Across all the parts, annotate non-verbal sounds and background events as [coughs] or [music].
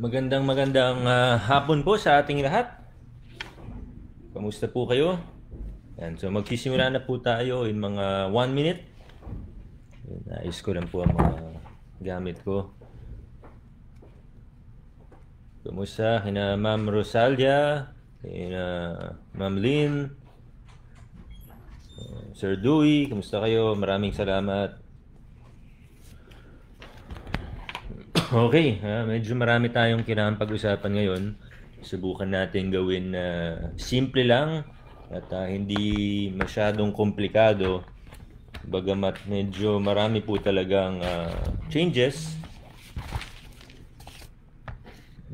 Magandang magandang ah, hapon po sa ating lahat. Kamusta po kayo? Yan, so magsisimula na po tayo in mga 1 minute. Nais ko lang po ang mga gamit ko. Kamusta? Kina Ma'am Rosalia, kina Ma'am Lynn, uh, Sir Dewey, kamusta kayo? Maraming salamat. Okay, ah, medyo marami tayong kailangan pag-usapan ngayon. Subukan natin gawin na simple lang at ah, hindi masyadong komplikado. Bagamat medyo marami po talagang ah, changes.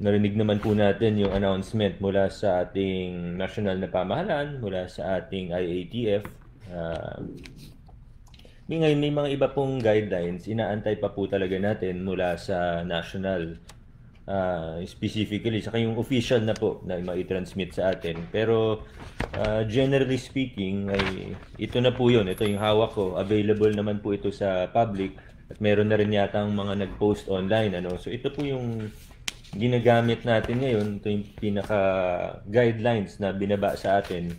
Narinig naman po natin yung announcement mula sa ating national na pamahalaan, mula sa ating IATF. Ah, may ngayon may mga iba pong guidelines, inaantay pa po talaga natin mula sa national ah, specifically, saka yung official na po na mai-transmit sa atin. Pero ah, generally speaking, ay ito na po yun. Ito yung hawak ko. Available naman po ito sa public at meron na rin yata ang mga nag-post online. Ano? So ito po yung ginagamit natin ngayon. Ito yung pinaka guidelines na binaba sa atin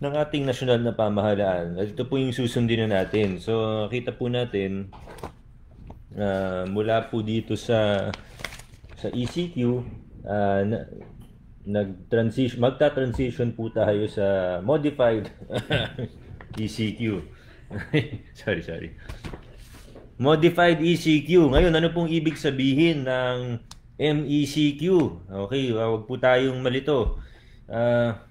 ng ating nasyonal na pamahalaan. Ito po yung susundin na natin. So, kita po natin ah, mula po dito sa sa ECQ ah, na, nag-transition magta-transition po tayo sa modified [laughs] ECQ. [laughs] sorry, sorry. Modified ECQ. Ngayon, ano pong ibig sabihin ng MECQ? Okay, wag po tayong malito. Ah,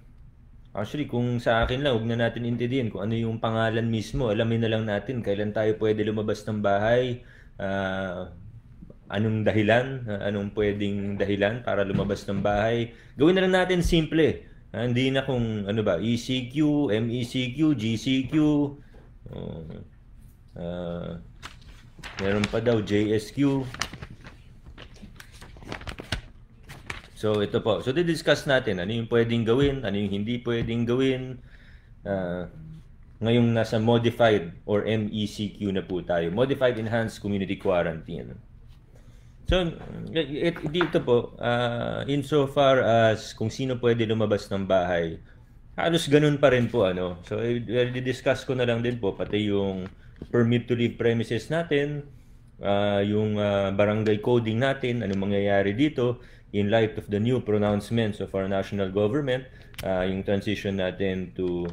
Actually, kung sa akin lang, huwag na natin intindihin kung ano yung pangalan mismo. Alamin na lang natin kailan tayo pwede lumabas ng bahay, ah, anong dahilan, ah, anong pwedeng dahilan para lumabas ng bahay. Gawin na lang natin simple. Ah, hindi na kung ano ba, ECQ, MECQ, GCQ, oh, ah, meron pa daw JSQ. So ito po. So di-discuss natin ano yung pwedeng gawin, ano yung hindi pwedeng gawin. Ah, ngayong nasa modified or MECQ na po tayo. Modified Enhanced Community Quarantine. So, it, dito po, uh, insofar as kung sino pwede lumabas ng bahay, halos ganun pa rin po. Ano? So, i-discuss ko na lang din po, pati yung permit to leave premises natin, ah, yung ah, barangay coding natin, anong mangyayari dito, in light of the new pronouncements of our national government, ah, yung transition natin to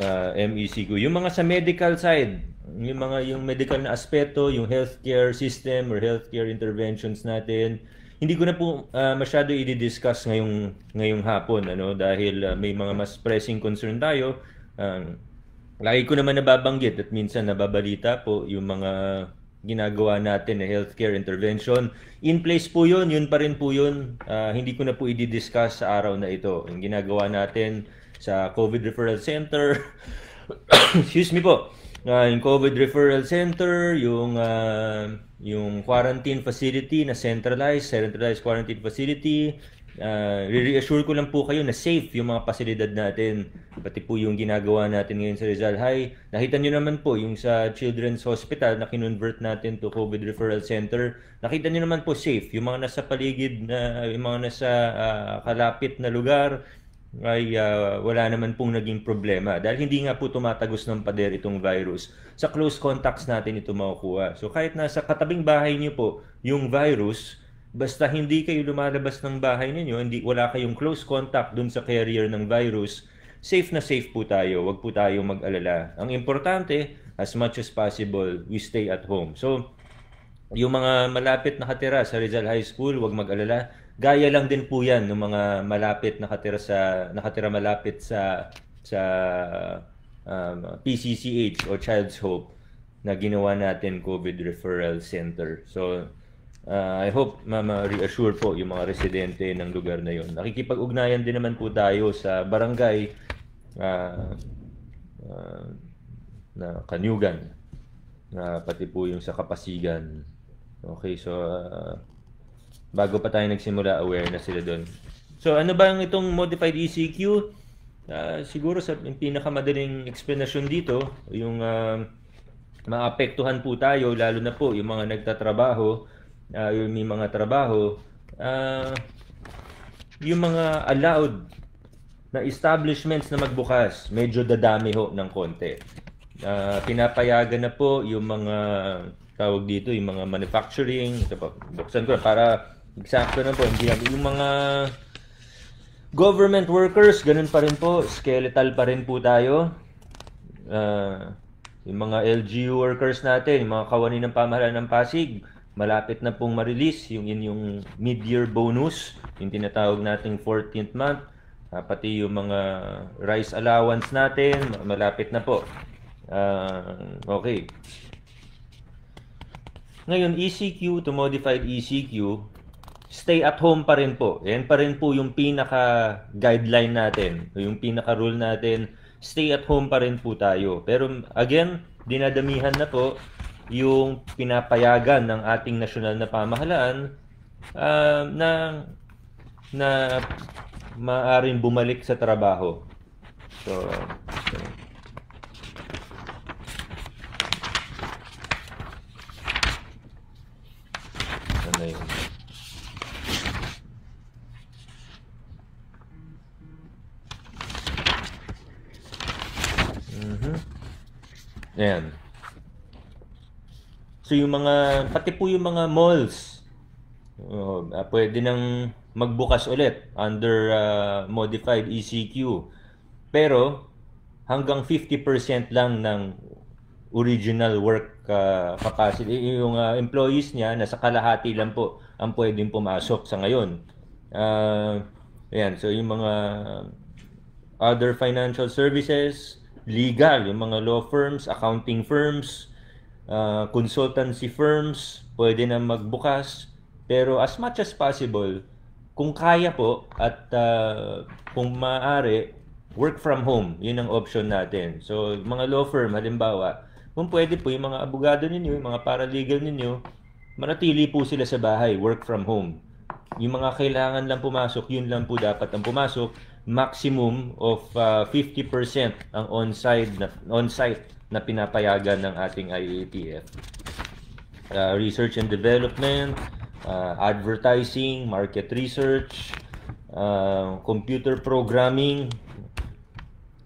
uh, MECQ. Yung mga sa medical side, yung mga yung medical na aspeto, yung healthcare system or healthcare interventions natin, hindi ko na po ah, masyado i-discuss ngayong ngayong hapon ano dahil ah, may mga mas pressing concern tayo. Um, lagi ko naman nababanggit at minsan nababalita po yung mga ginagawa natin na healthcare intervention. In place po yun, yun pa rin po yun. Ah, hindi ko na po i-discuss sa araw na ito. Yung ginagawa natin sa COVID Referral Center, [coughs] excuse me po, Ah, yung COVID Referral Center, yung ah, yung quarantine facility na centralized, centralized quarantine facility, uh, reassure ko lang po kayo na safe yung mga pasilidad natin. Pati po yung ginagawa natin ngayon sa Rizal High. Nakita nyo naman po yung sa Children's Hospital na kinonvert natin to COVID Referral Center. Nakita nyo naman po safe. Yung mga nasa paligid, na, yung mga nasa ah, kalapit na lugar, ay ah, wala naman pong naging problema dahil hindi nga po tumatagos ng pader itong virus. Sa close contacts natin ito makukuha. So kahit nasa katabing bahay niyo po yung virus, basta hindi kayo lumalabas ng bahay ninyo, hindi wala kayong close contact dun sa carrier ng virus, safe na safe po tayo. Huwag po tayo mag-alala. Ang importante, as much as possible, we stay at home. So yung mga malapit nakatira sa Rizal High School, huwag mag-alala. Gaya lang din po 'yan ng mga malapit nakatira sa nakatira malapit sa sa um, PCCH o Child's Hope na ginawa natin COVID Referral Center. So uh, I hope ma-reassure po yung mga residente ng lugar na 'yon. Nakikipag-ugnayan din naman po tayo sa barangay uh, uh, na Kanyugan na pati po yung sa Kapasigan. Okay, so uh, bago pa tayo nagsimula, aware na sila doon. So ano ba ang itong modified ECQ? Ah, siguro sa pinakamadaling explanation dito, yung uh, maapektuhan po tayo, lalo na po yung mga nagtatrabaho uh, yung may mga trabaho, uh, yung mga allowed na establishments na magbukas, medyo dadami ho ng konti. Uh, pinapayagan na po yung mga tawag dito, yung mga manufacturing, ito po, buksan ko para eksakto na po, hindi na, yung mga government workers, ganun pa rin po, skeletal pa rin po tayo. Uh, yung mga LGU workers natin, yung mga kawani ng pamahalaan ng Pasig, malapit na pong ma-release yung inyong mid-year bonus, yung tinatawag nating 14th month, uh, pati yung mga rice allowance natin, malapit na po. Uh, okay. Ngayon, ECQ to modified ECQ, stay at home pa rin po. Yan pa rin po yung pinaka guideline natin, yung pinaka rule natin, stay at home pa rin po tayo. Pero again, dinadamihan na po yung pinapayagan ng ating nasyonal na pamahalaan uh, na na maaring bumalik sa trabaho. So, so ano yun? Mm-hmm. Ayan. So yung mga, pati po yung mga malls, uh, pwede nang magbukas ulit under uh, modified ECQ. Pero hanggang 50% lang ng original work uh, capacity. Yung uh, employees niya, nasa kalahati lang po ang pwedeng pumasok sa ngayon. Uh, ayan, so yung mga other financial services, legal, yung mga law firms, accounting firms, uh, consultancy firms, pwede na magbukas. Pero as much as possible, kung kaya po at uh, kung maaari, work from home. Yun ang option natin. So, mga law firm, halimbawa, kung pwede po, yung mga abogado ninyo, yung mga paralegal ninyo, manatili po sila sa bahay, work from home. Yung mga kailangan lang pumasok, yun lang po dapat ang pumasok. Maximum of uh, 50% ang on-site on-site na pinapayagan ng ating IATF. Uh, research and development, uh, advertising, market research, uh, computer programming,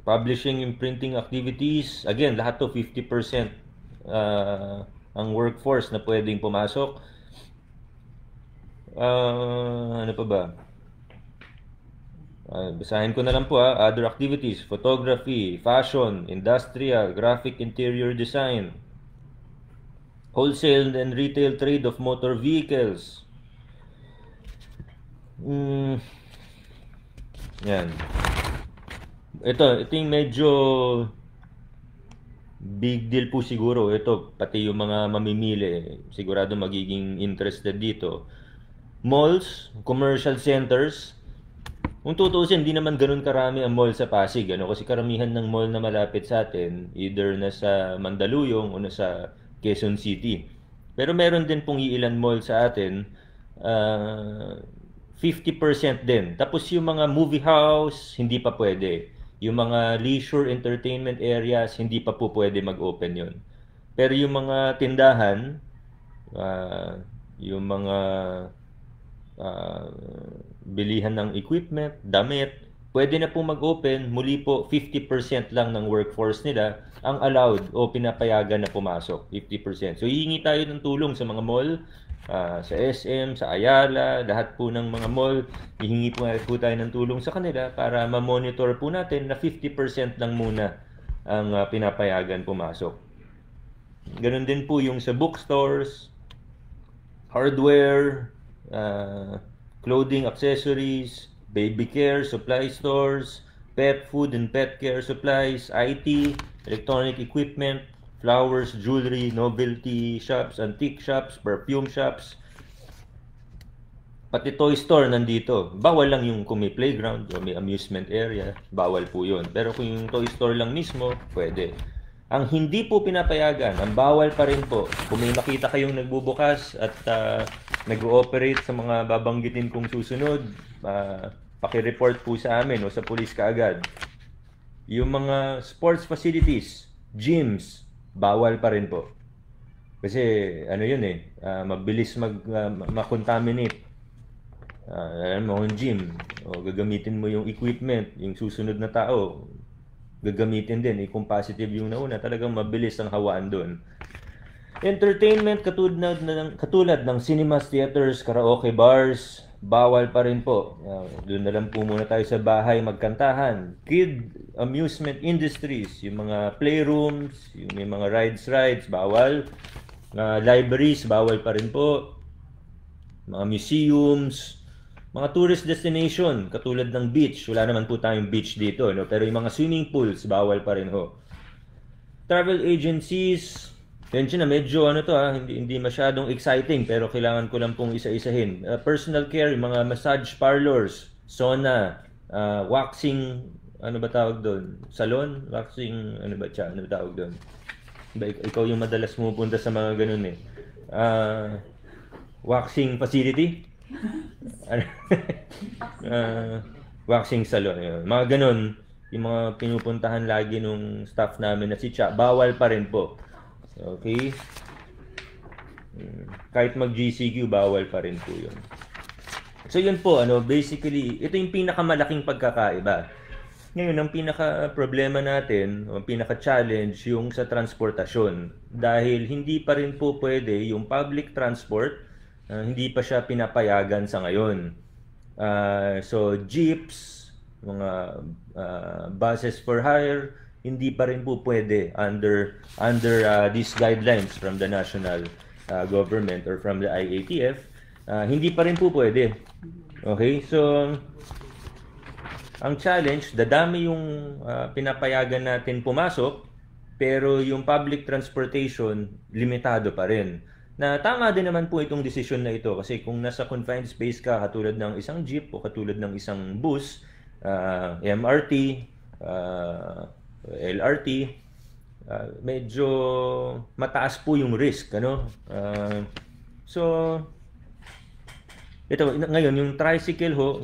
publishing and printing activities. Again, lahat to 50% uh, ang workforce na pwedeng pumasok. Uh, ano pa ba? Uh, basahin ko na lang po ha. Other activities, photography, fashion, industrial, graphic interior design, wholesale and retail trade of motor vehicles. Mm, yan. Ito, ito yung medyo big deal po siguro. Ito, pati yung mga mamimili, sigurado magiging interested dito. Malls, commercial centers, kung tutuusin, hindi naman ganun karami ang mall sa Pasig. Ano? Kasi karamihan ng mall na malapit sa atin, either nasa Mandaluyong o nasa Quezon City. Pero meron din pong iilan mall sa atin, uh, ah, 50% din. Tapos yung mga movie house, hindi pa pwede. Yung mga leisure entertainment areas, hindi pa po pwede mag-open yon. Pero yung mga tindahan, uh, yung mga uh, bilihan ng equipment, damit, pwede na po mag-open, muli po 50% lang ng workforce nila ang allowed o pinapayagan na pumasok, 50%. So hihingi tayo ng tulong sa mga mall, uh, sa SM, sa Ayala, lahat po ng mga mall, hihingi po, po tayo ng tulong sa kanila para ma-monitor po natin na 50% lang muna ang uh, pinapayagan pumasok. Ganon din po yung sa bookstores, hardware, uh, clothing, accessories, baby care, supply stores, pet food and pet care supplies, IT, electronic equipment, flowers, jewelry, novelty shops, antique shops, perfume shops, pati toy store nandito. Bawal lang yung kung may playground o may amusement area, bawal po yun. Pero kung yung toy store lang mismo, pwede. Ang hindi po pinapayagan, ang bawal pa rin po, kung may makita kayong nagbubukas at uh, nag-ooperate sa mga babanggitin kong susunod, uh, paki-report po sa amin o sa pulis kaagad. Yung mga sports facilities, gyms, bawal pa rin po. Kasi ano yun eh, uh, mabilis mag uh, makontaminate. Uh, alam mo, yung gym, o gagamitin mo yung equipment, yung susunod na tao, gagamitin din. Eh, kung positive yung nauna, talagang mabilis ang hawaan doon. Entertainment katulad ng, katulad ng cinemas, theaters, karaoke bars, bawal pa rin po. Uh, doon na lang po muna tayo sa bahay magkantahan. Kid amusement industries, yung mga playrooms, yung may mga rides rides, bawal. Uh, libraries, bawal pa rin po. Mga museums, mga tourist destination, katulad ng beach, wala naman po tayong beach dito, no? pero yung mga swimming pools, bawal pa rin ho. Travel agencies, yun na medyo ano to ha, hindi, hindi masyadong exciting pero kailangan ko lang pong isa-isahin. Uh, personal care, mga massage parlors, sauna, uh, waxing, ano ba tawag doon? Salon? Waxing, ano ba siya? Ano ba tawag doon? Ba, ikaw yung madalas pumupunta sa mga ganun eh. Uh, waxing facility? [laughs] uh, waxing salon. Yun. Mga ganun, yung mga pinupuntahan lagi nung staff namin na si Cha, bawal pa rin po. Okay? Kahit mag-GCQ, bawal pa rin po yun. So yun po, ano, basically, ito yung pinakamalaking pagkakaiba. Ngayon, ang pinaka-problema natin, ang pinaka-challenge, yung sa transportasyon. Dahil hindi pa rin po pwede yung public transport Uh, hindi pa siya pinapayagan sa ngayon. Uh, so jeeps, mga uh, buses for hire, hindi pa rin po pwede under under uh, these guidelines from the national uh, government or from the IATF. Uh, hindi pa rin po pwede. Okay? So ang challenge, dadami yung uh, pinapayagan natin pumasok, pero yung public transportation limitado pa rin na tama din naman po itong desisyon na ito kasi kung nasa confined space ka katulad ng isang jeep o katulad ng isang bus, uh, ah, MRT, uh, ah, LRT, uh, ah, medyo mataas po yung risk ano. Uh, so ito ngayon yung tricycle ho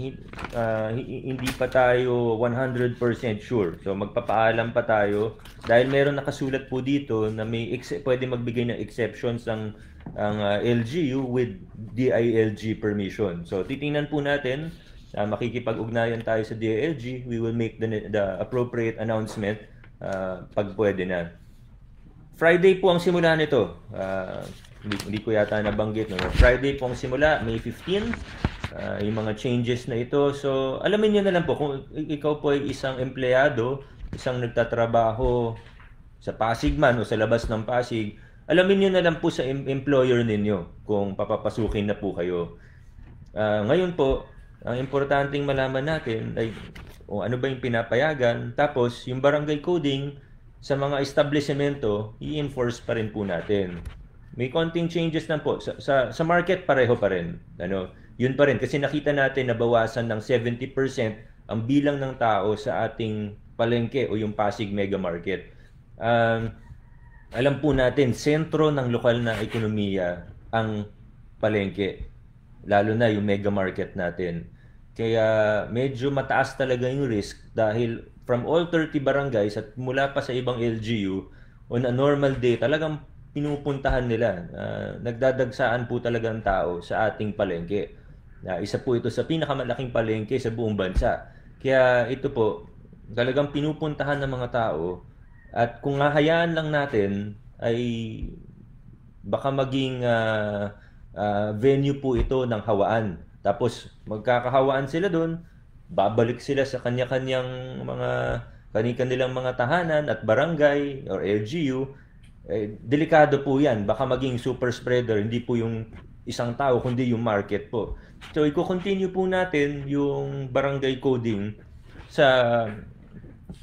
uh, hindi pa tayo 100% sure. So magpapaalam pa tayo dahil meron nakasulat po dito na may pwede magbigay ng exceptions ng ang uh, LGU with DILG permission. So titingnan po natin, uh, makikipag-ugnayan tayo sa DILG, we will make the, the appropriate announcement uh, pag pwede na. Friday po ang simula nito. Uh, hindi, hindi ko yata nabanggit. No? Friday po ang simula, May 15. Uh, yung mga changes na ito. So, alamin niyo na lang po, kung ikaw po ay isang empleyado, isang nagtatrabaho sa Pasig man o sa labas ng Pasig, alamin niyo na lang po sa employer ninyo kung papapasukin na po kayo. Uh, ngayon po, ang importanteng malaman natin ay o ano ba yung pinapayagan, tapos yung barangay coding sa mga establishmento, i-enforce pa rin po natin. May konting changes lang po. Sa, sa, sa market, pareho pa rin. Ano, yun pa rin. Kasi nakita natin na bawasan ng 70% ang bilang ng tao sa ating palengke o yung Pasig Mega Market. Um, alam po natin, sentro ng lokal na ekonomiya ang palengke. Lalo na yung mega market natin. Kaya medyo mataas talaga yung risk dahil from all 30 barangays at mula pa sa ibang LGU, on a normal day, talagang pinupuntahan nila. Uh, nagdadagsaan po talaga ang tao sa ating palengke. Uh, isa po ito sa pinakamalaking palengke sa buong bansa. Kaya ito po, talagang pinupuntahan ng mga tao at kung hahayaan lang natin ay baka maging uh, uh, venue po ito ng hawaan. Tapos magkakahawaan sila doon, babalik sila sa kanya-kanyang mga kani-kanilang mga tahanan at barangay or LGU. Eh, delikado po yan. Baka maging super spreader, hindi po yung isang tao, kundi yung market po. So, i-continue po natin yung barangay coding sa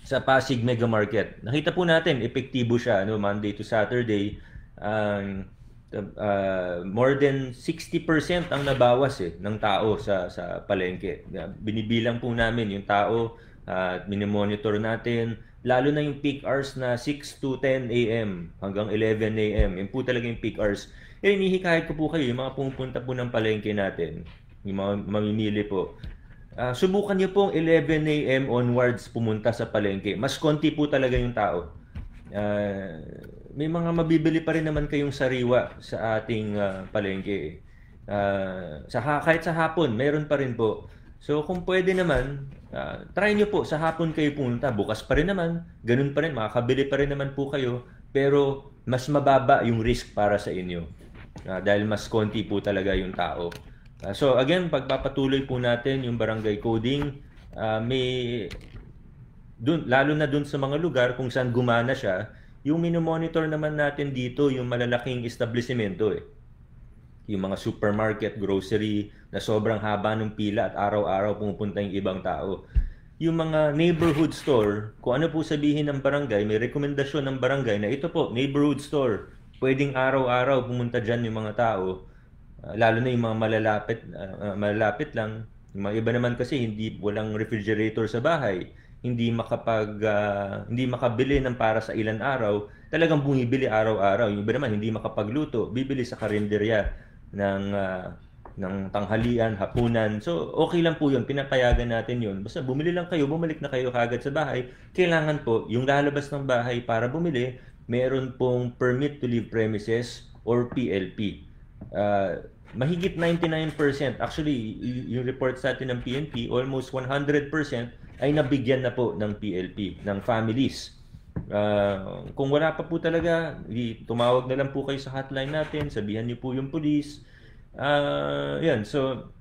sa Pasig Mega Market. Nakita po natin, epektibo siya no, Monday to Saturday. Um, uh, more than 60% ang nabawas eh, ng tao sa, sa palengke. Binibilang po namin yung tao at uh, minimonitor natin. Lalo na yung peak hours na 6 to 10 a.m. hanggang 11 a.m. Yun po talaga yung peak hours. Eh, inihikayat ko po kayo, yung mga pumupunta po ng palengke natin, yung mga mamimili po. Uh, subukan niyo pong 11 a.m. onwards pumunta sa palengke. Mas konti po talaga yung tao. Uh, may mga mabibili pa rin naman kayong sariwa sa ating uh, palengke. Uh, sa kahit sa hapon, meron pa rin po. So kung pwede naman, uh, try nyo po sa hapon kayo punta. Bukas pa rin naman, ganun pa rin, makakabili pa rin naman po kayo. Pero mas mababa yung risk para sa inyo. Uh, dahil mas konti po talaga yung tao. Uh, so again, pagpapatuloy po natin yung barangay coding, uh, may dun, lalo na dun sa mga lugar kung saan gumana siya, yung minomonitor naman natin dito, yung malalaking establishmento eh. Yung mga supermarket, grocery, na sobrang haba ng pila at araw-araw pumupunta yung ibang tao. Yung mga neighborhood store, kung ano po sabihin ng barangay, may rekomendasyon ng barangay na ito po, neighborhood store, pwedeng araw-araw pumunta dyan yung mga tao, uh, lalo na yung mga malalapit, uh, malalapit lang. Yung mga iba naman kasi hindi walang refrigerator sa bahay hindi makapag uh, hindi makabili ng para sa ilan araw, talagang bumibili araw-araw. Yung iba naman hindi makapagluto, bibili sa karinderya ng uh, ng tanghalian, hapunan. So, okay lang po 'yun, pinapayagan natin 'yun. Basta bumili lang kayo, bumalik na kayo kagad sa bahay. Kailangan po yung lalabas ng bahay para bumili, meron pong permit to leave premises or PLP. Uh, ah, mahigit 99%, actually, yung report sa atin ng PNP, almost 100% ay nabigyan na po ng PLP, ng families. Uh, kung wala pa po talaga, tumawag na lang po kayo sa hotline natin, sabihan niyo po yung police. Uh, yan, so,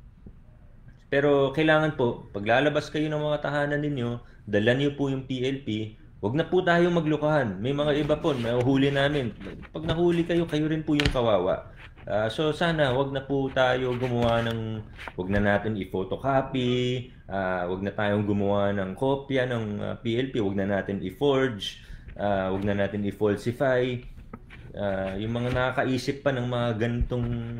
pero kailangan po, paglalabas kayo ng mga tahanan ninyo, dala niyo po yung PLP, Huwag na po tayong maglukahan. May mga iba po, may huli namin. Pag nahuli kayo, kayo rin po yung kawawa. Uh, so sana wag na po tayo gumawa ng wag na natin i-photocopy, uh, wag na tayong gumawa ng kopya ng uh, ah, PLP, wag na natin i-forge, uh, wag na natin i-falsify. Uh, yung mga nakakaisip pa ng mga ganitong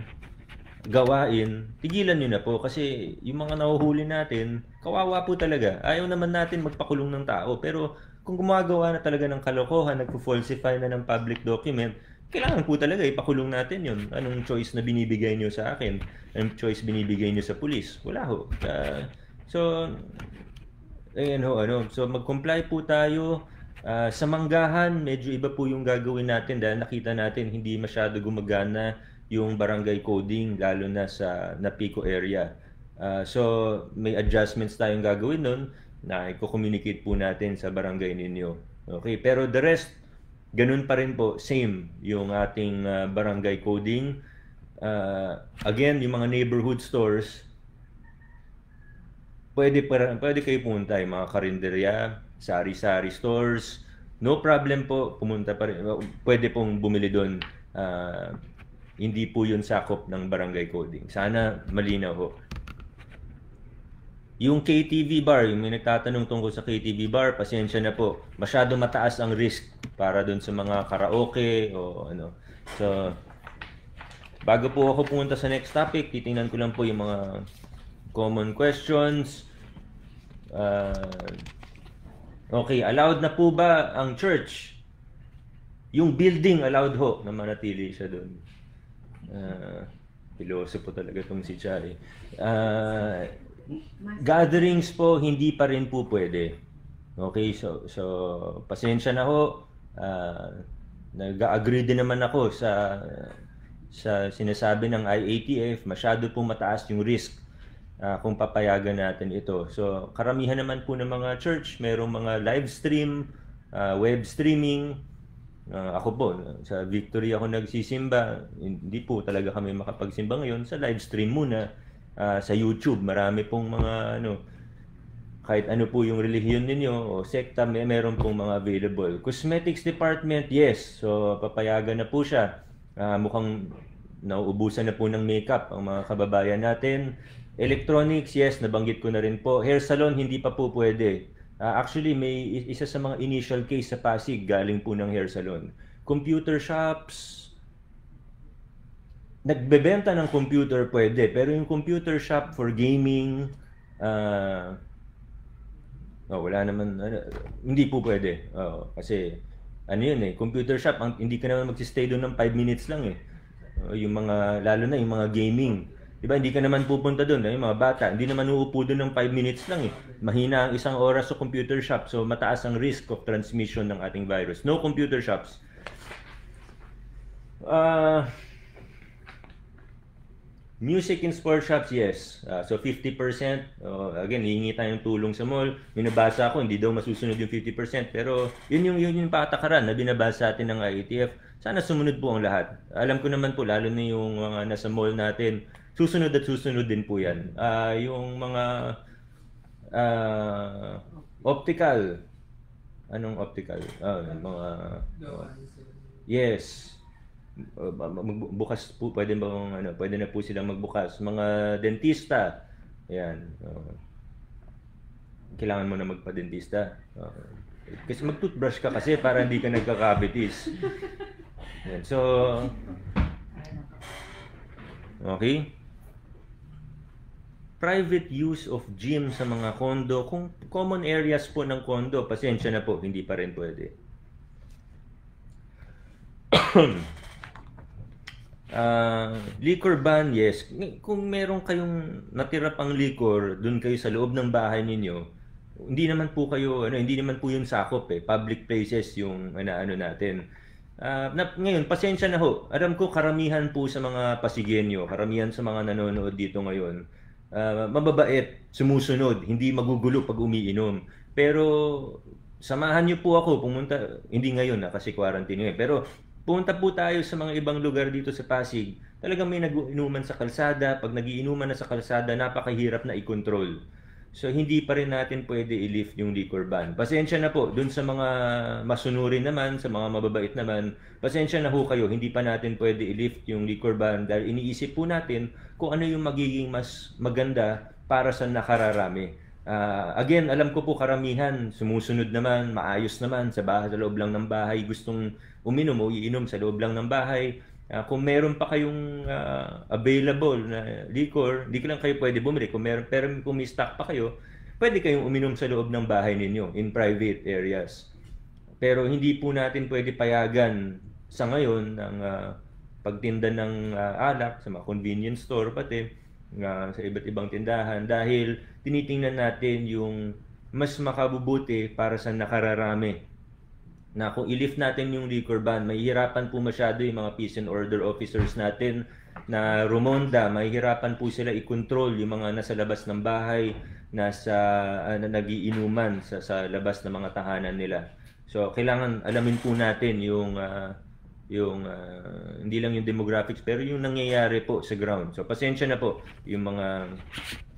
gawain, tigilan niyo na po. Kasi yung mga nahuhuli natin, kawawa po talaga. Ayaw naman natin magpakulong ng tao. Pero kung gumagawa na talaga ng kalokohan, nagpo-falsify na ng public document, kailangan po talaga ipakulong natin yon Anong choice na binibigay nyo sa akin? Anong choice binibigay nyo sa pulis? Wala ho. Uh, so, ayan ho, ano. So, mag-comply po tayo. Uh, sa manggahan, medyo iba po yung gagawin natin dahil nakita natin hindi masyado gumagana yung barangay coding lalo na sa Napico area. Uh, so, may adjustments tayong gagawin nun na i-communicate po natin sa barangay ninyo. Okay, pero the rest, ganun pa rin po, same yung ating uh, barangay coding. Uh, again, yung mga neighborhood stores, pwede, pa, pwede kayo pumunta, yung mga karinderya, sari-sari stores, no problem po, pumunta pa rin, pwede pong bumili doon. Uh, hindi po yun sakop ng barangay coding. Sana malinaw ho. Yung KTV bar, yung may nagtatanong tungkol sa KTV bar, pasensya na po. Masyado mataas ang risk para doon sa mga karaoke o ano. So, bago po ako pumunta sa next topic, titingnan ko lang po yung mga common questions. Uh, okay, allowed na po ba ang church? Yung building allowed ho na manatili siya doon. Uh, piloso po talaga itong si Chari. Uh, gatherings po hindi pa rin po pwede. Okay, so so pasensya na ho. Uh, nag-agree din naman ako sa sa sinasabi ng IATF, masyado po mataas yung risk uh, kung papayagan natin ito. So, karamihan naman po ng mga church, mayroong mga live stream, uh, web streaming. Uh, ako po, sa Victory ako nagsisimba. Hindi po talaga kami makapagsimba ngayon. Sa live stream muna uh, sa YouTube. Marami pong mga ano, kahit ano po yung relihiyon ninyo o sekta, may meron pong mga available. Cosmetics department, yes. So, papayagan na po siya. Uh, mukhang nauubusan na po ng makeup ang mga kababayan natin. Electronics, yes, nabanggit ko na rin po. Hair salon, hindi pa po pwede. Uh, actually, may isa sa mga initial case sa Pasig, galing po ng hair salon. Computer shops, nagbebenta ng computer pwede, pero yung computer shop for gaming, uh, oh, wala naman, ano, hindi po pwede. Oh, kasi, ano yun eh, computer shop, ang, hindi ka naman magsistay doon ng 5 minutes lang eh. Oh, yung mga, lalo na yung mga gaming. Diba, hindi ka naman pupunta doon, eh, yung mga bata, hindi naman uupo doon ng 5 minutes lang eh. Mahina ang isang oras sa computer shop, so mataas ang risk of transmission ng ating virus. No computer shops. Uh, music in sports shops, yes. Uh, so 50%, uh, again, hihingi tayong tulong sa mall. Minabasa ko, hindi daw masusunod yung 50%. Pero yun yung, yun yung patakaran na binabasa natin ng IETF. Sana sumunod po ang lahat. Alam ko naman po, lalo na yung mga nasa mall natin, susunod at susunod din po yan. Uh, yung mga uh, optical, anong optical? Uh, mga, uh, yes, bukas po pwede ba ano pwede na po silang magbukas? Mga dentista. Yan uh, kailangan mo na magpa-dentista. Uh, kasi mag-toothbrush ka kasi para hindi ka nagka-cavities yan so okay. Private use of gym sa mga condo kung common areas po ng condo pasensya na po hindi pa rin pwede [clears throat] [coughs] Uh, liquor ban, yes. Kung meron kayong natira pang liquor doon kayo sa loob ng bahay ninyo, hindi naman po kayo, ano, hindi naman po yung sakop eh. Public places yung ano, ano natin. Uh, na, ngayon, pasensya na ho. Alam ko karamihan po sa mga pasigenyo, karamihan sa mga nanonood dito ngayon, uh, mababait, sumusunod, hindi magugulo pag umiinom. Pero samahan niyo po ako pumunta, hindi ngayon na kasi quarantine ngayon, pero Punta po tayo sa mga ibang lugar dito sa Pasig. Talagang may nag-inuman sa kalsada. Pag nagiinuman na sa kalsada, napakahirap na i-control. So hindi pa rin natin pwede i-lift yung liquor ban. Pasensya na po, dun sa mga masunurin naman, sa mga mababait naman, pasensya na ho kayo, hindi pa natin pwede i-lift yung liquor ban dahil iniisip po natin kung ano yung magiging mas maganda para sa nakararami. Uh, again, alam ko po karamihan, sumusunod naman, maayos naman, sa bahay, sa loob lang ng bahay, gustong uminom o iinom sa loob lang ng bahay. Uh, kung meron pa kayong uh, available na liquor, hindi lang kayo pwede bumili. Kung meron, pero kung may stock pa kayo, pwede kayong uminom sa loob ng bahay ninyo in private areas. Pero hindi po natin pwede payagan sa ngayon ng uh, pagtinda ng uh, alak sa mga convenience store pati uh, sa iba't ibang tindahan dahil tinitingnan natin yung mas makabubuti para sa nakararami. Na kung i-lift natin yung liquor ban, mahihirapan po masyado yung mga peace and order officers natin na rumonda, mahihirapan po sila i-control yung mga nasa labas ng bahay, nasa uh, na nagiinuman sa, sa labas ng mga tahanan nila. So kailangan alamin po natin yung uh, yung uh, hindi lang yung demographics pero yung nangyayari po sa ground. So pasensya na po yung mga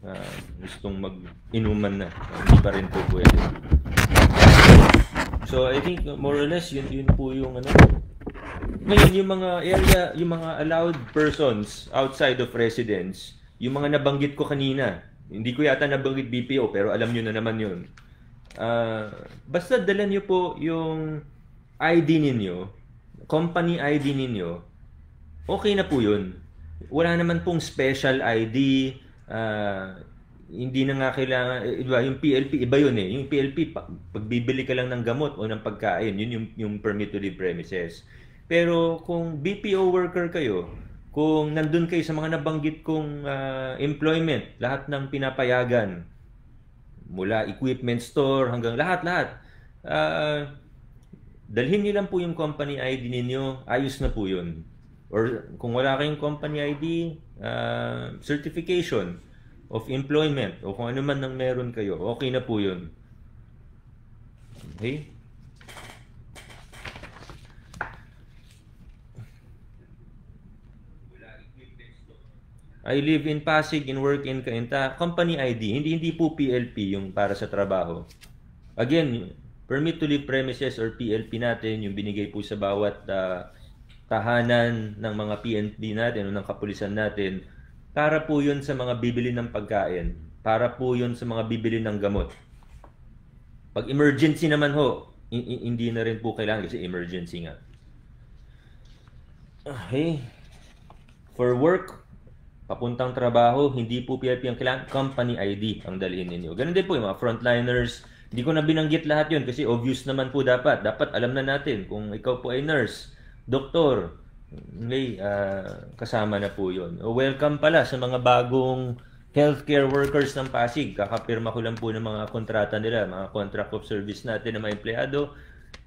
uh, gustong mag-inuman na. Uh, hindi pa rin po pwede. So, I think more or less, yun, yun po yung ano. Ngayon, yung mga area, yung mga allowed persons outside of residence, yung mga nabanggit ko kanina, hindi ko yata nabanggit BPO, pero alam nyo na naman yun. Uh, basta dala nyo po yung ID ninyo, company ID ninyo, okay na po yun. Wala naman pong special ID, uh, hindi na nga kailangan, eh, iba, yung PLP, iba yun eh. Yung PLP, pag, pagbibili ka lang ng gamot o ng pagkain, yun yung, yung permit to leave premises. Pero kung BPO worker kayo, kung nandun kayo sa mga nabanggit kong uh, employment, lahat ng pinapayagan, mula equipment store hanggang lahat-lahat, uh, dalhin niyo lang po yung company ID ninyo, ayos na po yun. Or kung wala kayong company ID, uh, certification, of employment o kung ano man nang meron kayo, okay na po yun. Okay? I live in Pasig and work in Cainta. Company ID, hindi hindi po PLP yung para sa trabaho. Again, permit to live premises or PLP natin, yung binigay po sa bawat uh, tahanan ng mga PNP natin o ng kapulisan natin, para po yun sa mga bibili ng pagkain. Para po yun sa mga bibili ng gamot. Pag emergency naman ho, hindi na rin po kailangan kasi emergency nga. Okay. For work, papuntang trabaho, hindi po PIP ang kailangan, company ID ang dalhin ninyo. Ganun din po yung mga frontliners. Hindi ko na binanggit lahat yun kasi obvious naman po dapat. Dapat alam na natin kung ikaw po ay nurse, doktor, may uh, kasama na po yun. Welcome pala sa mga bagong healthcare workers ng Pasig. Kakapirma ko lang po ng mga kontrata nila, mga contract of service natin na mga empleyado.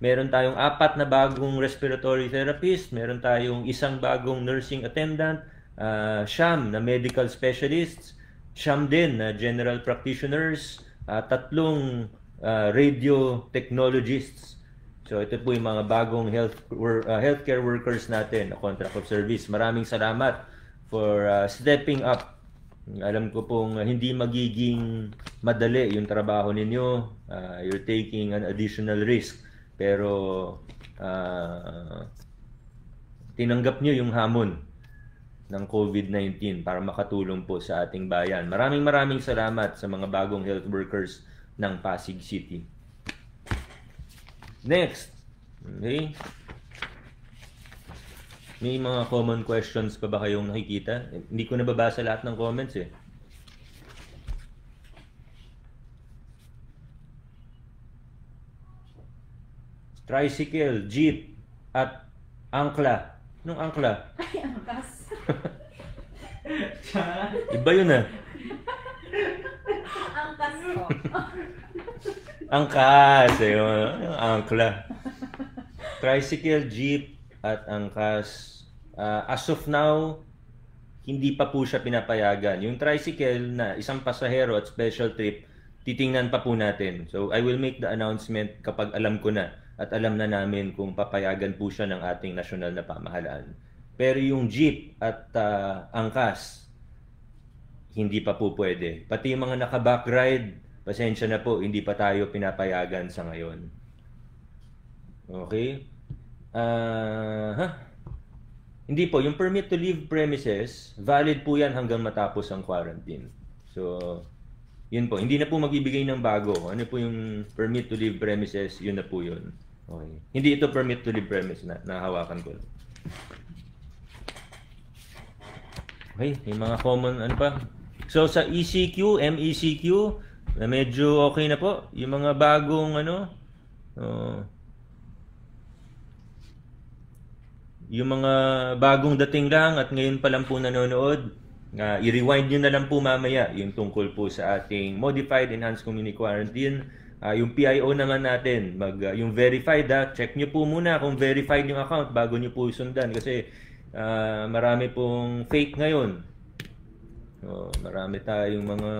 Meron tayong apat na bagong respiratory therapist, meron tayong isang bagong nursing attendant, uh, siyam na medical specialists, siyam din na general practitioners, uh, tatlong uh, radio technologists. So ito po yung mga bagong health uh, healthcare workers natin na contract of service. Maraming salamat for uh, stepping up. Alam ko pong hindi magiging madali yung trabaho ninyo. Uh, you're taking an additional risk. Pero uh, tinanggap nyo yung hamon ng COVID-19 para makatulong po sa ating bayan. Maraming maraming salamat sa mga bagong health workers ng Pasig City. Next. Okay. May mga common questions pa ba kayong nakikita? Hindi ko nababasa lahat ng comments eh. tricycle, jeep, at angkla. Nung angkla? Ay, angkas. [laughs] Iba yun ah. [laughs] angkas. Eh, yung angkla. Tricycle, jeep, at angkas. Uh, as of now, hindi pa po siya pinapayagan. Yung tricycle na isang pasahero at special trip, titingnan pa po natin. So I will make the announcement kapag alam ko na at alam na namin kung papayagan po siya ng ating nasyonal na pamahalaan. Pero yung jeep at uh, angkas, hindi pa po pwede. Pati yung mga naka-back ride, pasensya na po, hindi pa tayo pinapayagan sa ngayon. Okay? Uh, huh? Hindi po, yung permit to leave premises, valid po yan hanggang matapos ang quarantine. So, yun po, hindi na po magbibigay ng bago. Ano po yung permit to leave premises, yun na po yun. Okay. Hindi ito permit to leave premise na nahawakan ko. Okay, may mga common ano pa. So sa ECQ, MECQ, na medyo okay na po. Yung mga bagong ano, uh, yung mga bagong dating lang at ngayon pa lang po nanonood, uh, i-rewind nyo na lang po mamaya yung tungkol po sa ating Modified Enhanced Community Quarantine Uh, yung PIO naman natin, mag, uh, yung verified ha, check nyo po muna kung verified yung account bago nyo po sundan kasi uh, marami pong fake ngayon. So, marami tayong mga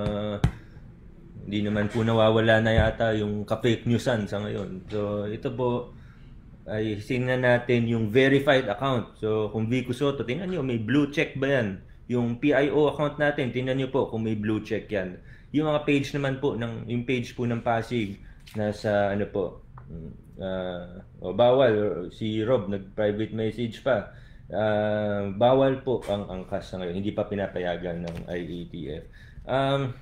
hindi naman po nawawala na yata yung ka-fake newsan sa ngayon. So ito po ay tingnan natin yung verified account. So kung Vico Soto, tingnan nyo may blue check ba yan? Yung PIO account natin, tingnan nyo po kung may blue check yan. Yung mga page naman po ng yung page po ng Pasig nasa ano po uh, oh, bawal si Rob nag-private message pa. Uh, bawal po ang angkas sa ngayon. Hindi pa pinapayagan ng IATF. Um,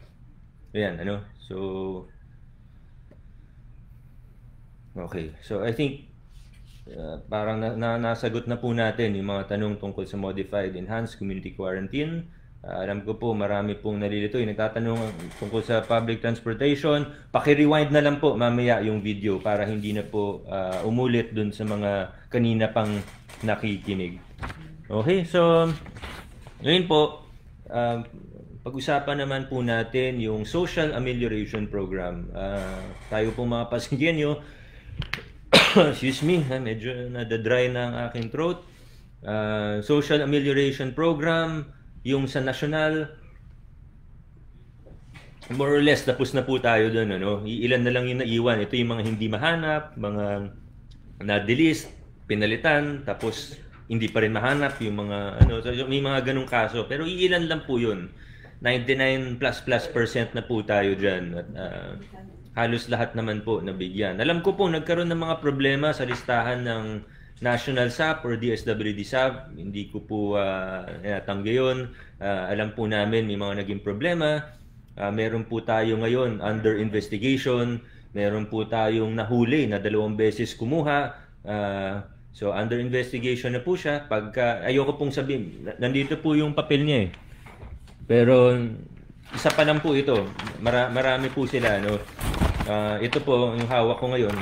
ayan, ano? So, okay. So, I think uh, parang na, na, nasagot na po natin yung mga tanong tungkol sa modified enhanced community quarantine. Uh, alam ko po marami pong nalilito yung nagtatanong tungkol sa public transportation. Paki-rewind na lang po mamaya yung video para hindi na po uh, umulit dun sa mga kanina pang nakikinig. Okay, so ngayon po uh, pag-usapan naman po natin yung social amelioration program. Uh, tayo po mga pasinggenyo, [coughs] excuse me, ha, medyo nadadry na ang aking throat. Uh, social amelioration program, yung sa national, more or less tapos na po tayo doon ano? Iilan na lang yung naiwan. Ito yung mga hindi mahanap mga na-delist pinalitan tapos hindi pa rin mahanap yung mga ano? So, may mga ganung kaso. Pero iilan lang po yun 99 plus plus percent na po tayo diyan at uh, halos lahat naman po nabigyan alam ko po nagkaroon ng mga problema sa listahan ng National SAP or DSWD SAP, hindi ko po uh, natanggi yun. Uh, alam po namin may mga naging problema. Uh, meron po tayo ngayon under investigation. Meron po tayong nahuli na dalawang beses kumuha. Uh, so under investigation na po siya. Pagka, ayoko pong sabihin, nandito po yung papel niya eh. Pero isa pa lang po ito. Mara, marami po sila. No? Uh, ito po, yung hawak ko ngayon,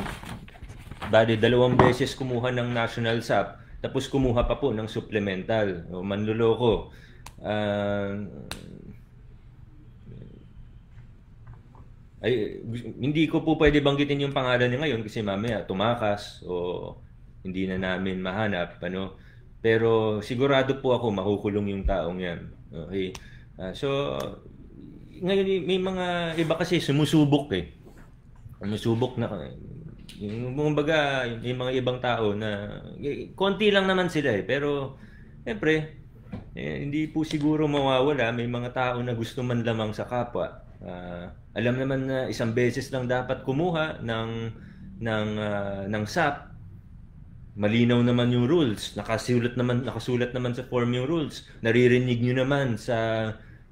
Bali, dalawang beses kumuha ng national SAP, tapos kumuha pa po ng supplemental. O, manluloko. Uh, ay, hindi ko po pwede banggitin yung pangalan niya ngayon kasi mamaya tumakas o hindi na namin mahanap. Ano? Pero sigurado po ako makukulong yung taong yan. Okay? Uh, so, ngayon may mga iba kasi sumusubok eh. Sumusubok na yung kumbaga yung mga ibang tao na konti lang naman sila eh. Pero siyempre eh, hindi po siguro mawawala. May mga tao na gusto man lamang sa kapwa. Uh, alam naman na isang beses lang dapat kumuha ng ng uh, ng SAP. Malinaw naman yung rules. Nakasulat naman nakasulat naman sa form yung rules. Naririnig niyo naman sa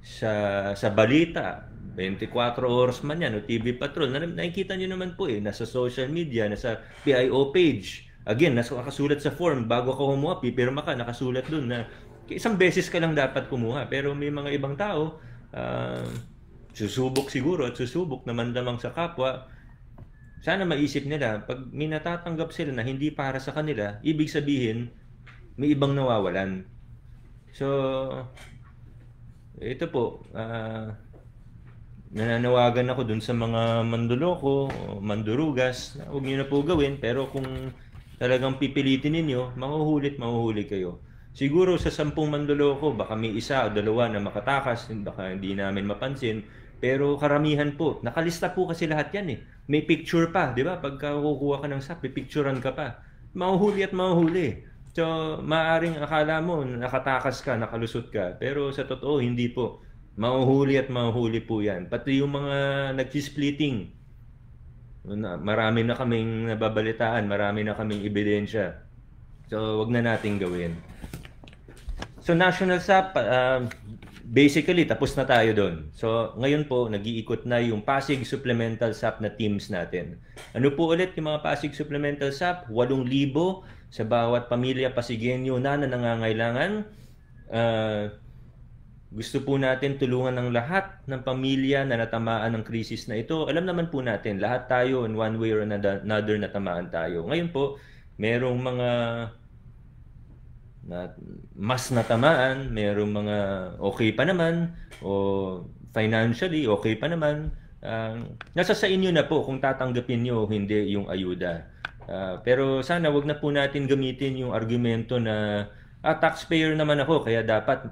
sa sa balita 24 oras man yan o TV Patrol. Na, nakikita nyo naman po eh, nasa social media, nasa PIO page. Again, nasa nakasulat sa form, bago ka kumuha, pipirma ka, nakasulat dun na isang beses ka lang dapat kumuha. Pero may mga ibang tao, uh, susubok siguro at susubok naman lamang sa kapwa. Sana maisip nila, pag may natatanggap sila na hindi para sa kanila, ibig sabihin, may ibang nawawalan. So, ito po, uh, nananawagan ako dun sa mga manduloko, mandurugas, huwag niyo na po gawin, pero kung talagang pipilitin ninyo, mahuhulit, mahuhuli kayo. Siguro sa sampung manduloko, baka may isa o dalawa na makatakas, baka hindi namin mapansin, pero karamihan po, nakalista po kasi lahat yan eh. May picture pa, di ba? Pagka kukuha ka ng SAP, pipicturean ka pa. Mahuhuli at mahuhuli. So, maaring akala mo nakatakas ka, nakalusot ka, pero sa totoo, hindi po Mahuhuli at mahuhuli po yan. Pati yung mga nag-splitting, marami na kaming nababalitaan, marami na kaming ebidensya. So, wag na nating gawin. So, National SAP, uh, basically, tapos na tayo doon. So, ngayon po, nag-iikot na yung Pasig Supplemental SAP na teams natin. Ano po ulit yung mga Pasig Supplemental SAP? 8,000 sa bawat pamilya Pasigenyo na na nangangailangan. Uh, gusto po natin tulungan ng lahat ng pamilya na natamaan ng krisis na ito. Alam naman po natin, lahat tayo in one way or another natamaan tayo. Ngayon po, merong mga na mas natamaan, merong mga okay pa naman o financially okay pa naman. Uh, nasa sa inyo na po kung tatanggapin niyo hindi yung ayuda. Uh, pero sana wag na po natin gamitin yung argumento na ah, taxpayer naman ako kaya dapat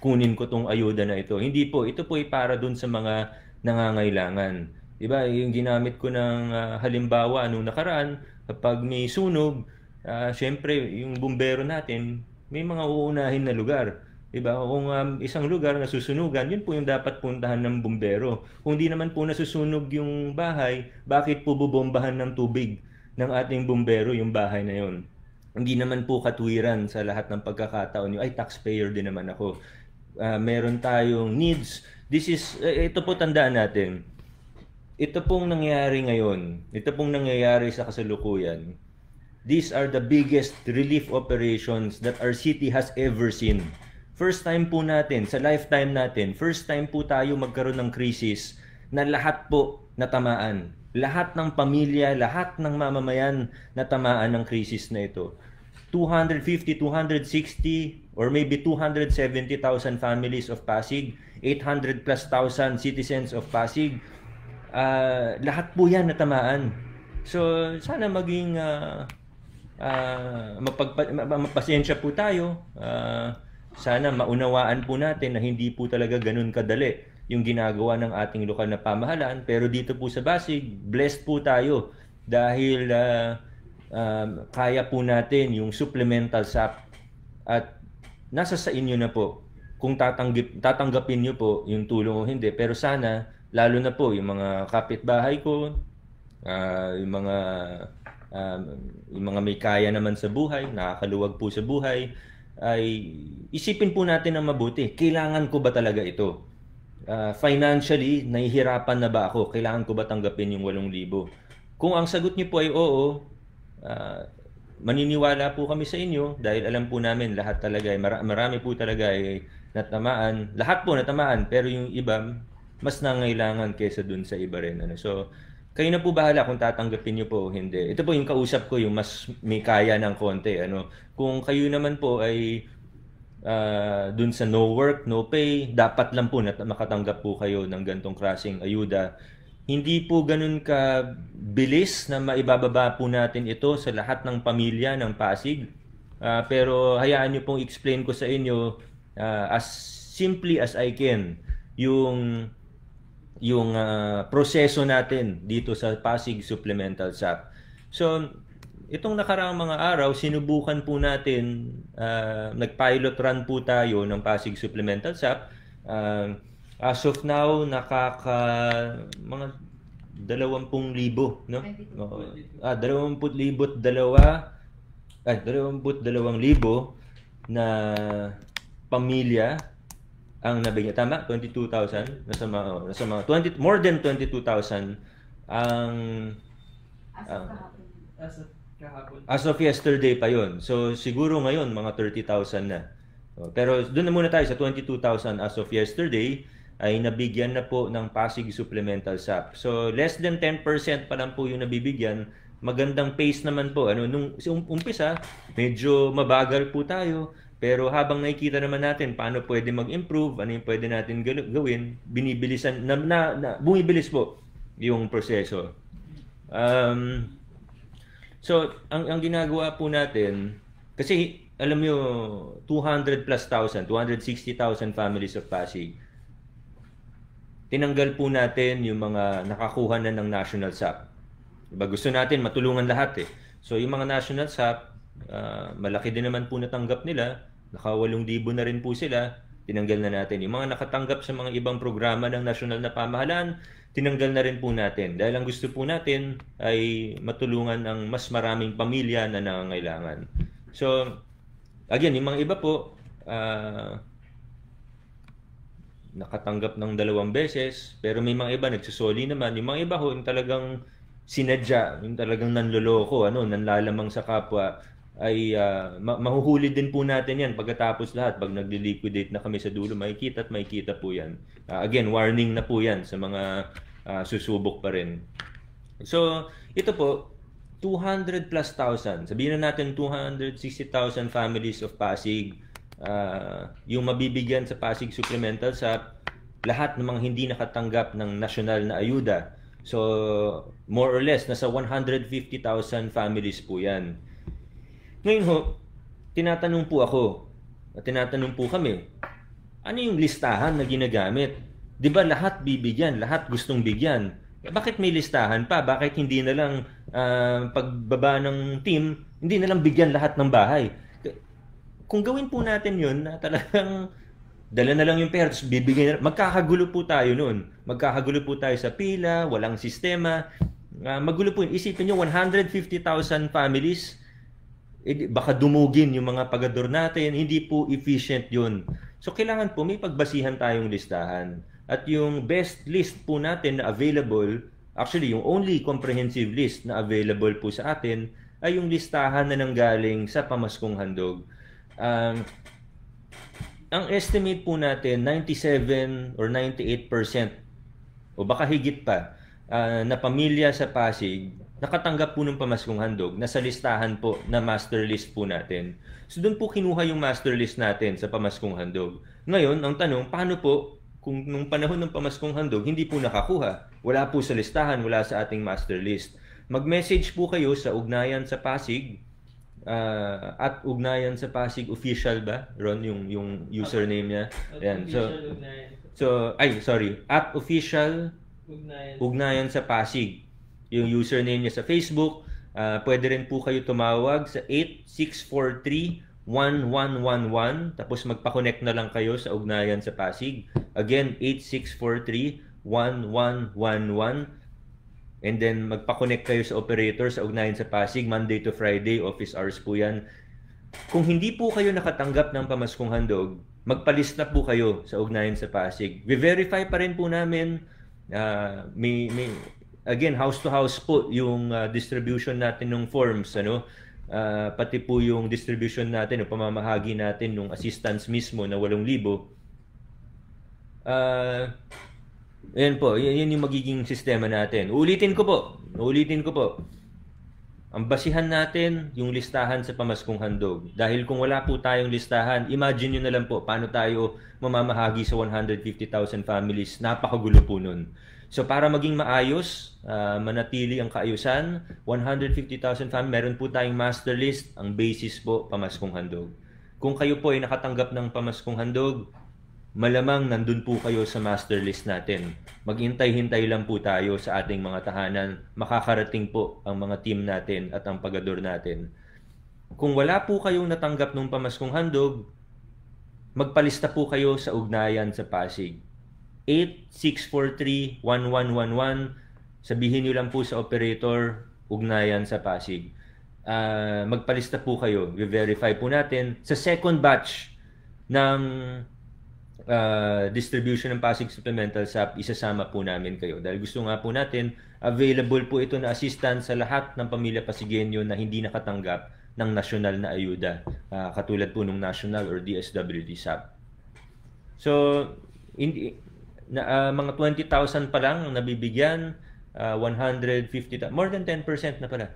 kunin ko tong ayuda na ito. Hindi po, ito po ay para dun sa mga nangangailangan. Diba? Yung ginamit ko ng uh, halimbawa anong nakaraan, kapag may sunog, uh, syempre yung bumbero natin, may mga uunahin na lugar. Diba? Kung um, isang lugar na susunugan, yun po yung dapat puntahan ng bumbero. Kung di naman po nasusunog yung bahay, bakit po bubombahan ng tubig ng ating bumbero yung bahay na yon? Hindi naman po katwiran sa lahat ng pagkakataon yung, ay taxpayer din naman ako uh, meron tayong needs. This is, uh, ito po tandaan natin. Ito pong nangyayari ngayon, ito pong nangyayari sa kasalukuyan. These are the biggest relief operations that our city has ever seen. First time po natin, sa lifetime natin, first time po tayo magkaroon ng krisis na lahat po natamaan. Lahat ng pamilya, lahat ng mamamayan natamaan ng krisis na ito. 250, 260, or maybe 270,000 families of Pasig, 800 plus thousand citizens of Pasig. Uh, lahat po yan natamaan. So, sana maging uh, uh, mapagpa- mapasensya po tayo. Uh, sana maunawaan po natin na hindi po talaga ganun kadali yung ginagawa ng ating lokal na pamahalaan. Pero dito po sa Pasig, blessed po tayo dahil uh, um, kaya po natin yung supplemental SAP at nasa sa inyo na po kung tatanggap, tatanggapin nyo po yung tulong o hindi. Pero sana, lalo na po yung mga kapitbahay ko, uh, yung mga um, yung mga may kaya naman sa buhay, nakakaluwag po sa buhay, ay isipin po natin ng mabuti. Kailangan ko ba talaga ito? Uh, financially, nahihirapan na ba ako? Kailangan ko ba tanggapin yung 8,000? Kung ang sagot niyo po ay oo, uh, maniniwala po kami sa inyo dahil alam po namin lahat talaga ay marami po talaga ay natamaan. Lahat po natamaan pero yung iba mas nangailangan kaysa dun sa iba rin. Ano. So, kayo na po bahala kung tatanggapin niyo po o hindi. Ito po yung kausap ko, yung mas may kaya ng konti. Ano. Kung kayo naman po ay uh, dun sa no work, no pay, dapat lang po na makatanggap po kayo ng gantong klaseng ayuda hindi po ganun ka bilis na maibababa po natin ito sa lahat ng pamilya ng Pasig. Uh, pero hayaan niyo pong explain ko sa inyo uh, as simply as I can yung yung uh, proseso natin dito sa Pasig Supplemental SAP. So, itong nakaraang mga araw, sinubukan po natin, uh, nag-pilot run po tayo ng Pasig Supplemental SAP. Uh, as of now, nakaka mga 20,000, no? Uh, ah, 20,000 dalawa ay 22,000 na pamilya ang nabigyan. Tama? 22,000? Nasa mga, nasa mga 20, more than 22,000 ang uh, as of As of yesterday pa yon. So siguro ngayon mga 30,000 na. Pero doon na muna tayo sa 22,000 as of yesterday ay nabigyan na po ng Pasig Supplemental SAP. So less than 10% pa lang po yung nabibigyan. Magandang pace naman po. Ano nung um, umpisa, medyo mabagal po tayo. Pero habang nakikita naman natin paano pwede mag-improve, ano yung pwede natin gawin, binibilisan, na, na, na, bumibilis po yung proseso. Um, so, ang, ang ginagawa po natin, kasi alam nyo, 200 plus thousand, 260,000 families of Pasig, tinanggal po natin yung mga nakakuha na ng national SAP. Diba, gusto natin matulungan lahat eh. So, yung mga national SAP, uh, malaki din naman po natanggap nila, Naka 8,000 na rin po sila. Tinanggal na natin. Yung mga nakatanggap sa mga ibang programa ng nasyonal na pamahalaan, tinanggal na rin po natin. Dahil ang gusto po natin ay matulungan ang mas maraming pamilya na nangangailangan. So, again, yung mga iba po, uh, nakatanggap ng dalawang beses, pero may mga iba nagsusoli naman. Yung mga iba ho, yung talagang sinadya, yung talagang nanloloko, ano, nanlalamang sa kapwa, ay uh, mahuhuli din po natin yan pagkatapos lahat. Pag nagli-liquidate na kami sa dulo, makikita at makikita po yan. Uh, again, warning na po yan sa mga uh, susubok pa rin. So, ito po, 200 plus thousand. Sabihin na natin 260,000 families of Pasig uh, yung mabibigyan sa Pasig Supplemental sa lahat ng mga hindi nakatanggap ng national na ayuda. So, more or less, nasa 150,000 families po yan. Ngayon ho, tinatanong po ako, at tinatanong po kami, ano yung listahan na ginagamit? 'Di ba lahat bibigyan, lahat gustong bigyan. Bakit may listahan pa? Bakit hindi na lang uh, pagbaba ng team, hindi na lang bigyan lahat ng bahay? Kung gawin po natin 'yun na talagang dala na lang yung pera, bibigyan na, magkakagulo po tayo noon. Magkakagulo po tayo sa pila, walang sistema. Uh, magulo po yun. Isipin nyo, 150,000 families, eh, baka dumugin yung mga pagador natin, hindi po efficient yun. So kailangan po may pagbasihan tayong listahan. At yung best list po natin na available, actually yung only comprehensive list na available po sa atin ay yung listahan na nanggaling sa pamaskong handog. Um, ang estimate po natin 97 or 98% o baka higit pa uh, na pamilya sa Pasig nakatanggap po ng pamaskong handog, nasa listahan po na master list po natin. So doon po kinuha yung master list natin sa pamaskong handog. Ngayon, ang tanong, paano po kung nung panahon ng pamaskong handog, hindi po nakakuha? Wala po sa listahan, wala sa ating master list. Mag-message po kayo sa Ugnayan sa Pasig, uh, at Ugnayan sa Pasig official ba? Ron, yung, yung username niya. Ayan. So, so, ay, sorry. At official Ugnayan. Ugnayan sa Pasig yung username niya sa Facebook. Uh, pwede rin po kayo tumawag sa 8643-1111 tapos magpa-connect na lang kayo sa ugnayan sa Pasig. Again, 8643-1111 and then magpa-connect kayo sa operator sa ugnayan sa Pasig Monday to Friday, office hours po yan. Kung hindi po kayo nakatanggap ng pamaskong handog, magpalista po kayo sa ugnayan sa Pasig. We-verify pa rin po namin uh, may, may again house to house po yung uh, distribution natin ng forms ano uh, pati po yung distribution natin o pamamahagi natin ng assistance mismo na 8,000 uh, yan po yan, yan yung magiging sistema natin ulitin ko po ulitin ko po ang basihan natin yung listahan sa pamaskong handog. Dahil kung wala po tayong listahan, imagine nyo na lang po paano tayo mamamahagi sa 150,000 families. Napakagulo po nun. So para maging maayos, uh, manatili ang kaayusan, 150,000 fam, meron po tayong master list. Ang basis po, pamaskong handog. Kung kayo po ay nakatanggap ng pamaskong handog, malamang nandun po kayo sa master list natin. Maghintay-hintay lang po tayo sa ating mga tahanan. Makakarating po ang mga team natin at ang pagador natin. Kung wala po kayong natanggap ng pamaskong handog, magpalista po kayo sa ugnayan sa Pasig 8643-1111. Sabihin nyo lang po sa operator, ugnayan sa Pasig. Uh, magpalista po kayo. I-verify po natin. Sa second batch ng uh, distribution ng Pasig Supplemental SAP, isasama po namin kayo. Dahil gusto nga po natin, available po ito na assistance sa lahat ng pamilya Pasigenyo na hindi nakatanggap ng national na ayuda. Uh, katulad po ng national or DSWD SAP. So, hindi, na, uh, mga 20,000 pa lang ang nabibigyan, uh, 150, more than 10% na pala.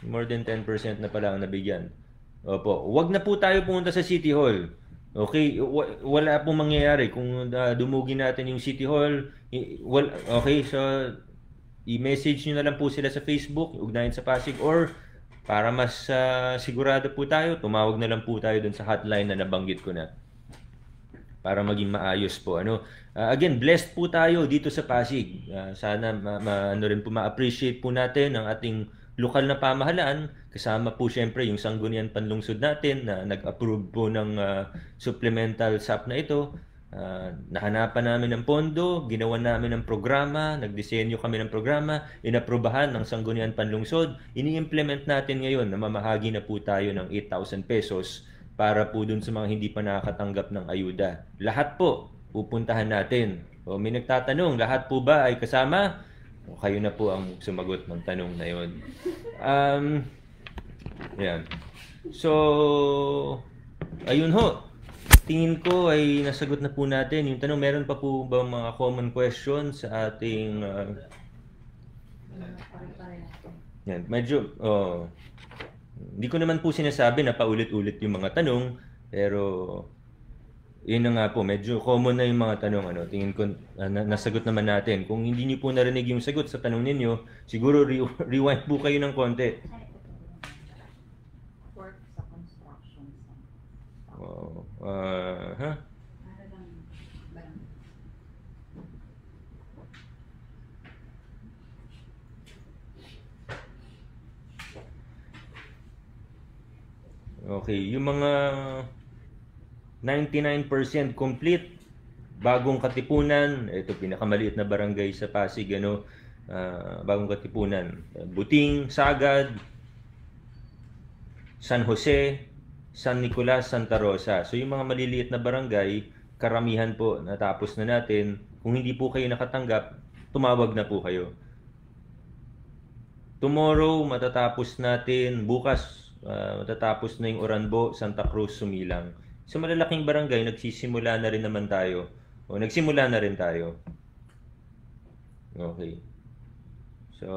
More than 10% na pala ang nabigyan. Opo, wag na po tayo pumunta sa City Hall. Okay, wala pong mangyayari kung uh, dumugin natin yung City Hall. Well, okay, so i-message niyo na lang po sila sa Facebook, ugnayan sa Pasig or para mas uh, sigurado po tayo, tumawag na lang po tayo dun sa hotline na nabanggit ko na para maging maayos po ano. Uh, again blessed po tayo dito sa Pasig. Uh, sana ma, ma, ano rin po ma-appreciate po natin ang ating lokal na pamahalaan. Kasama po syempre yung Sangguniang Panlungsod natin na nag-approve po ng uh, supplemental SAP na ito. Uh, nahanapan namin ng pondo ginawa namin ng programa nagdisenyo kami ng programa inaprubahan ng Sangguniang Panlungsod. Ini-implement natin ngayon na mamahagi na po tayo ng 8,000 pesos para po dun sa mga hindi pa nakakatanggap ng ayuda. Lahat po, pupuntahan natin. O may nagtatanong, lahat po ba ay kasama? O kayo na po ang sumagot ng tanong na yon. Um, yan. So, ayun ho. Tingin ko ay nasagot na po natin yung tanong. Meron pa po ba mga common questions sa ating... Uh, yan, medyo... Oh, hindi ko naman po sinasabi na paulit-ulit yung mga tanong, pero yun na nga po, medyo common na yung mga tanong. Ano, tingin ko, uh, nasagot naman natin. Kung hindi niyo po narinig yung sagot sa tanong ninyo, siguro re- [laughs] rewind po kayo ng konti. Work sa construction. Wow. Uh, huh? Okay, yung mga 99% complete, bagong katipunan, ito pinakamaliit na barangay sa Pasig, ano, uh, bagong katipunan, Buting, Sagad, San Jose, San Nicolas, Santa Rosa. So yung mga maliliit na barangay, karamihan po natapos na natin. Kung hindi po kayo nakatanggap, tumawag na po kayo. Tomorrow matatapos natin, bukas uh, matatapos na yung Oranbo, Santa Cruz, Sumilang. Sa malalaking barangay, nagsisimula na rin naman tayo. O nagsimula na rin tayo. Okay. So,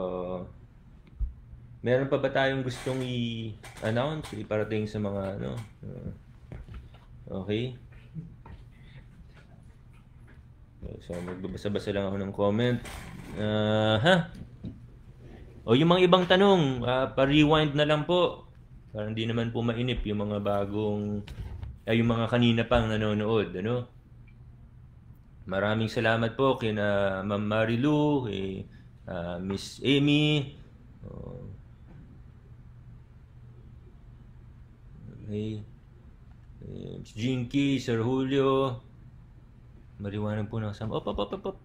meron pa ba tayong gustong i-announce, iparating sa mga ano? Okay. So, magbabasa-basa lang ako ng comment. Uh, ha? O yung mga ibang tanong, uh, pa-rewind na lang po. Para hindi naman po mainip yung mga bagong ay yung mga kanina pang nanonood, ano? Maraming salamat po kina Ma'am Marilu, kay uh, Miss Amy, oh. Okay. Eh, Jinky, Sir Julio, mariwanag po ng sama. Op, op, op, op, op.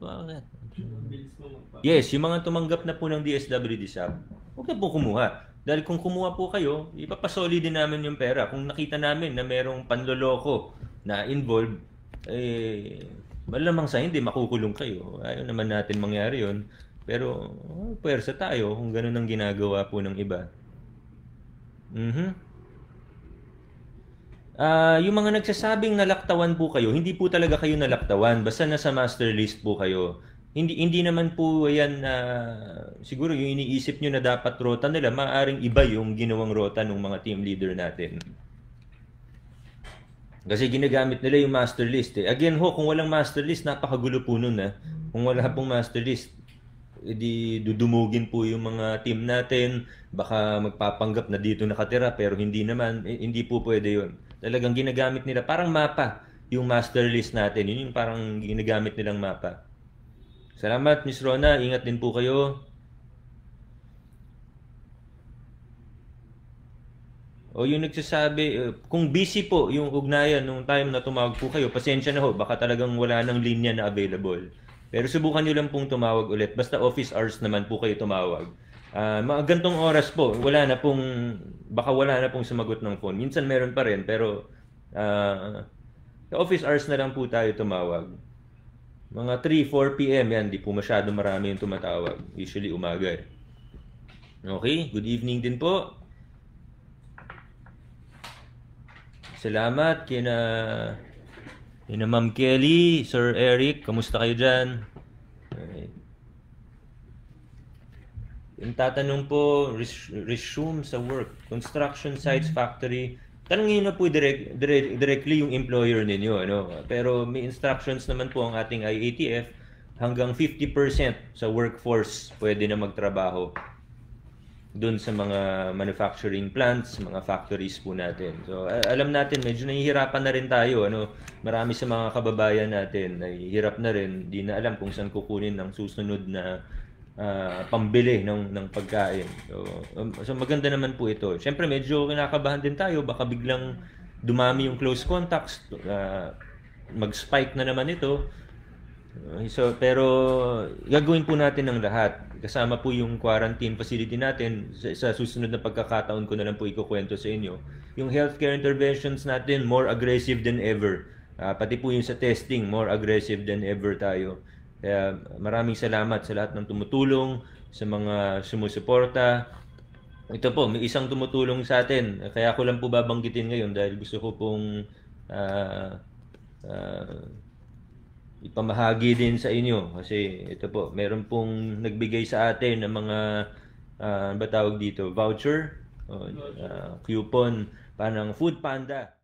Yes, yung mga tumanggap na po ng DSWD SAP, huwag na po kumuha. Dahil kung kumuha po kayo, ipapasoli din namin yung pera. Kung nakita namin na merong panloloko na involved, eh, malamang sa hindi, makukulong kayo. Ayaw naman natin mangyari yon Pero, oh, pwersa tayo kung ganun ang ginagawa po ng iba. Mm-hmm. Uh, yung mga nagsasabing nalaktawan po kayo, hindi po talaga kayo nalaktawan. Basta nasa master list po kayo hindi hindi naman po yan na uh, siguro yung iniisip nyo na dapat rota nila, maaring iba yung ginawang rota ng mga team leader natin. Kasi ginagamit nila yung master list. Eh. Again ho, kung walang master list, napakagulo po nun. Eh. Kung wala pong master list, edi dudumugin po yung mga team natin, baka magpapanggap na dito nakatira pero hindi naman, eh, hindi po pwede yun. Talagang ginagamit nila, parang mapa, yung master list natin, yun yung parang ginagamit nilang mapa. Salamat Miss Rona, ingat din po kayo. O yung nagsasabi, eh, kung busy po yung ugnayan nung time na tumawag po kayo, pasensya na ho, baka talagang wala nang linya na available. Pero subukan nyo lang pong tumawag ulit. Basta office hours naman po kayo tumawag. Ah, mga gantong oras po, wala na pong, baka wala na pong sumagot ng phone. Minsan meron pa rin, pero sa office hours na lang po tayo tumawag. Mga 3, 4 p.m. yan, di po masyado marami yung tumatawag. Usually umaga eh. Okay, good evening din po. Salamat kina kina Ma'am Kelly, Sir Eric, kamusta kayo diyan? Alright. Yung tatanong po, res- resume sa work, construction sites, factory. Tanungin na po direct, direct, directly yung employer ninyo. Ano? Pero may instructions naman po ang ating IATF hanggang 50% sa workforce pwede na magtrabaho doon sa mga manufacturing plants, mga factories po natin. So alam natin medyo nahihirapan na rin tayo ano. Marami sa mga kababayan natin nahihirap na rin, di na alam kung saan kukunin ng susunod na ah, pambili ng ng pagkain. So, um, so maganda naman po ito. Siyempre medyo kinakabahan din tayo baka biglang dumami yung close contacts, ah, mag-spike na naman ito. Uh, So, pero gagawin po natin ng lahat. Kasama po yung quarantine facility natin. Sa, sa susunod na pagkakataon ko na lang po ikukwento sa inyo. Yung healthcare interventions natin, more aggressive than ever. Ah, pati po yung sa testing, more aggressive than ever tayo. Kaya maraming salamat sa lahat ng tumutulong, sa mga sumusuporta. Ito po, may isang tumutulong sa atin. Kaya ko lang po babanggitin ngayon dahil gusto ko pong ah, ah, ipamahagi din sa inyo kasi ito po, meron pong nagbigay sa atin ng mga ano ba tawag dito, voucher, ah, coupon, panang Food Panda.